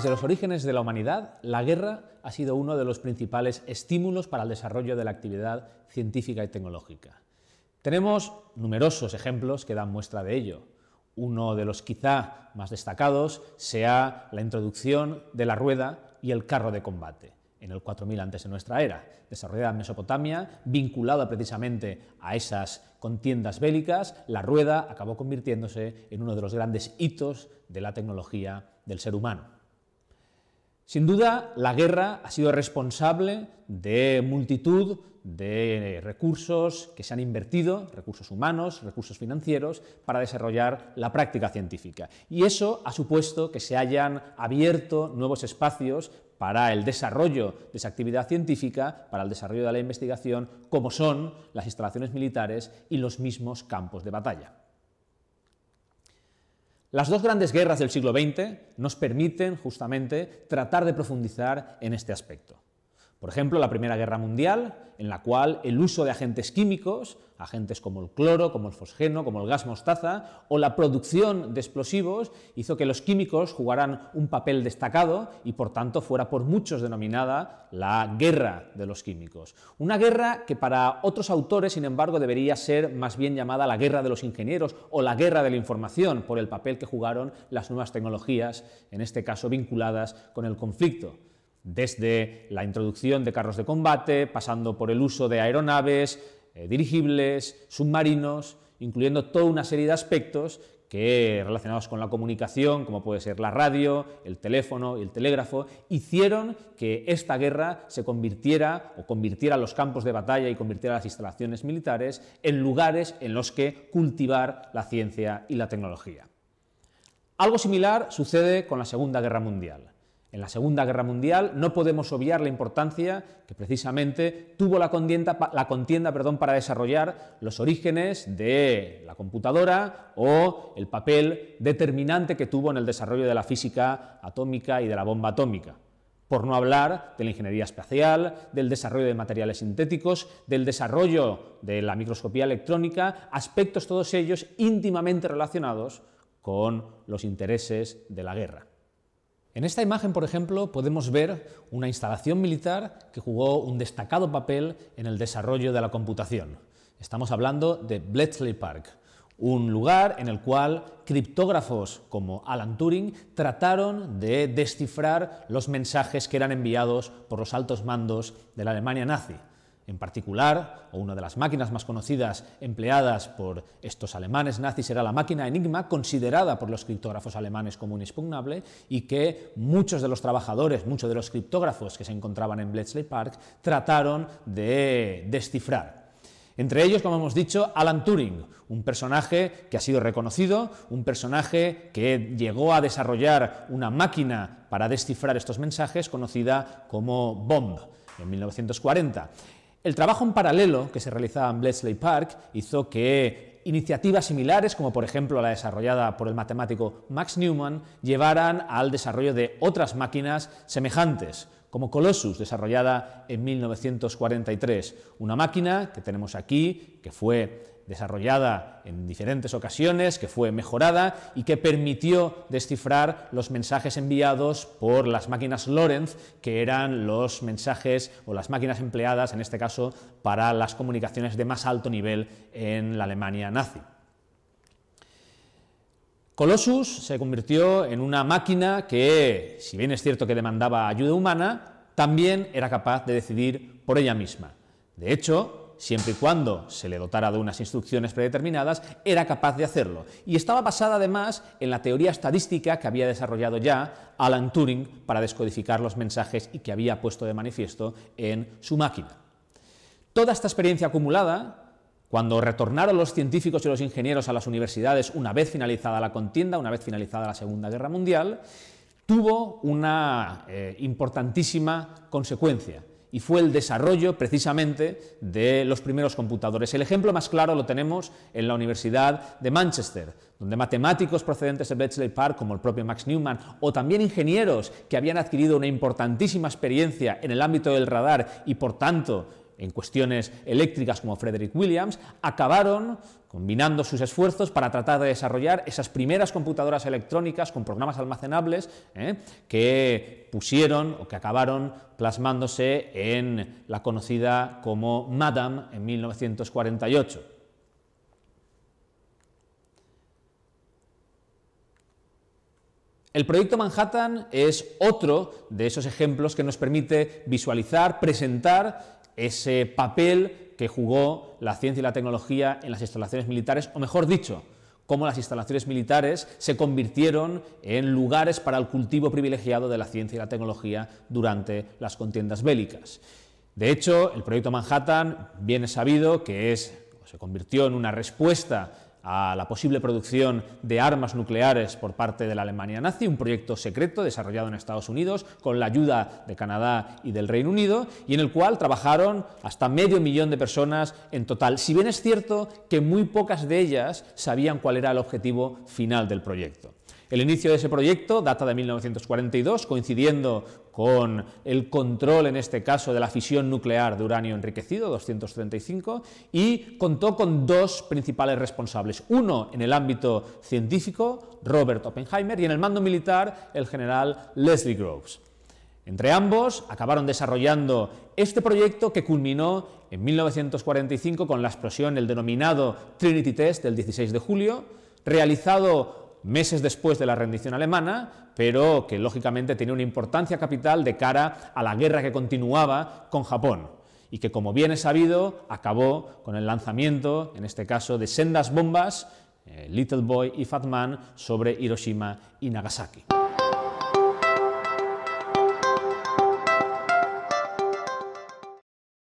Desde los orígenes de la humanidad, la guerra ha sido uno de los principales estímulos para el desarrollo de la actividad científica y tecnológica. Tenemos numerosos ejemplos que dan muestra de ello. Uno de los quizá más destacados sea la introducción de la rueda y el carro de combate en el 4000 antes de nuestra era, desarrollada en Mesopotamia, vinculada precisamente a esas contiendas bélicas, la rueda acabó convirtiéndose en uno de los grandes hitos de la tecnología del ser humano. Sin duda, la guerra ha sido responsable de multitud de recursos que se han invertido, recursos humanos, recursos financieros, para desarrollar la práctica científica. Y eso ha supuesto que se hayan abierto nuevos espacios para el desarrollo de esa actividad científica, para el desarrollo de la investigación, como son las instalaciones militares y los mismos campos de batalla. Las dos grandes guerras del siglo XX nos permiten justamente tratar de profundizar en este aspecto. Por ejemplo, la Primera Guerra Mundial, en la cual el uso de agentes químicos, agentes como el cloro, como el fosgeno, como el gas mostaza, o la producción de explosivos, hizo que los químicos jugaran un papel destacado y por tanto fuera por muchos denominada la guerra de los químicos. Una guerra que para otros autores, sin embargo, debería ser más bien llamada la guerra de los ingenieros o la guerra de la información, por el papel que jugaron las nuevas tecnologías, en este caso vinculadas con el conflicto desde la introducción de carros de combate, pasando por el uso de aeronaves, eh, dirigibles, submarinos, incluyendo toda una serie de aspectos relacionados con la comunicación, como puede ser la radio, el teléfono y el telégrafo, hicieron que esta guerra se convirtiera o convirtiera los campos de batalla y convirtiera las instalaciones militares en lugares en los que cultivar la ciencia y la tecnología. Algo similar sucede con la Segunda Guerra Mundial. En la Segunda Guerra Mundial no podemos obviar la importancia que precisamente tuvo la contienda, para desarrollar los orígenes de la computadora o el papel determinante que tuvo en el desarrollo de la física atómica y de la bomba atómica. Por no hablar de la ingeniería espacial, del desarrollo de materiales sintéticos, del desarrollo de la microscopía electrónica, aspectos todos ellos íntimamente relacionados con los intereses de la guerra. En esta imagen, por ejemplo, podemos ver una instalación militar que jugó un destacado papel en el desarrollo de la computación. Estamos hablando de Bletchley Park, un lugar en el cual criptógrafos como Alan Turing trataron de descifrar los mensajes que eran enviados por los altos mandos de la Alemania nazi. En particular, o una de las máquinas más conocidas empleadas por estos alemanes nazis era la máquina Enigma, considerada por los criptógrafos alemanes como inexpugnable y que muchos de los trabajadores, muchos de los criptógrafos que se encontraban en Bletchley Park trataron de descifrar. Entre ellos, como hemos dicho, Alan Turing, un personaje que ha sido reconocido, un personaje que llegó a desarrollar una máquina para descifrar estos mensajes conocida como BOMB en 1940. El trabajo en paralelo que se realizaba en Bletchley Park hizo que iniciativas similares, como por ejemplo la desarrollada por el matemático Max Newman, llevaran al desarrollo de otras máquinas semejantes, como Colossus, desarrollada en 1943, una máquina que tenemos aquí, que fue desarrollada en diferentes ocasiones, que fue mejorada y que permitió descifrar los mensajes enviados por las máquinas Lorentz, que eran los mensajes o las máquinas empleadas, en este caso, para las comunicaciones de más alto nivel en la Alemania nazi. Colossus se convirtió en una máquina que, si bien es cierto que demandaba ayuda humana, también era capaz de decidir por ella misma. De hecho, siempre y cuando se le dotara de unas instrucciones predeterminadas, era capaz de hacerlo. Y estaba basada además en la teoría estadística que había desarrollado ya Alan Turing para descodificar los mensajes y que había puesto de manifiesto en su máquina. Toda esta experiencia acumulada, cuando retornaron los científicos y los ingenieros a las universidades una vez finalizada la contienda, una vez finalizada la Segunda Guerra Mundial, tuvo una eh, importantísima consecuencia y fue el desarrollo precisamente de los primeros computadores. El ejemplo más claro lo tenemos en la Universidad de Manchester, donde matemáticos procedentes de Bletchley Park, como el propio Max Newman, o también ingenieros que habían adquirido una importantísima experiencia en el ámbito del radar y por tanto en cuestiones eléctricas como Frederick Williams, acabaron combinando sus esfuerzos para tratar de desarrollar esas primeras computadoras electrónicas con programas almacenables ¿eh? que pusieron o que acabaron plasmándose en la conocida como Madame en 1948. El proyecto Manhattan es otro de esos ejemplos que nos permite visualizar, presentar ese papel que jugó la ciencia y la tecnología en las instalaciones militares, o mejor dicho, cómo las instalaciones militares se convirtieron en lugares para el cultivo privilegiado de la ciencia y la tecnología durante las contiendas bélicas. De hecho, el proyecto Manhattan, bien es sabido que es, se convirtió en una respuesta a la posible producción de armas nucleares por parte de la Alemania nazi, un proyecto secreto desarrollado en Estados Unidos con la ayuda de Canadá y del Reino Unido y en el cual trabajaron hasta medio millón de personas en total, si bien es cierto que muy pocas de ellas sabían cuál era el objetivo final del proyecto. El inicio de ese proyecto data de 1942, coincidiendo con el control, en este caso, de la fisión nuclear de uranio enriquecido, 235, y contó con dos principales responsables. Uno en el ámbito científico, Robert Oppenheimer, y en el mando militar, el general Leslie Groves. Entre ambos acabaron desarrollando este proyecto que culminó en 1945 con la explosión, el denominado Trinity Test del 16 de julio, realizado meses después de la rendición alemana, pero que lógicamente tenía una importancia capital de cara a la guerra que continuaba con Japón y que, como bien es sabido, acabó con el lanzamiento, en este caso, de sendas bombas, eh, Little Boy y Fat Man, sobre Hiroshima y Nagasaki.